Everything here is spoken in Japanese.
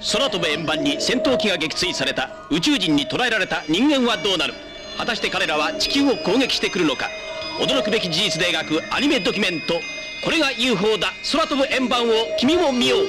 空飛ぶ円盤に戦闘機が撃墜された。宇宙人に捕らえられた人間はどうなる？果たして彼らは地球を攻撃してくるのか？驚くべき事実で描くアニメドキュメント。これが UFO だ。空飛ぶ円盤を君も見よう。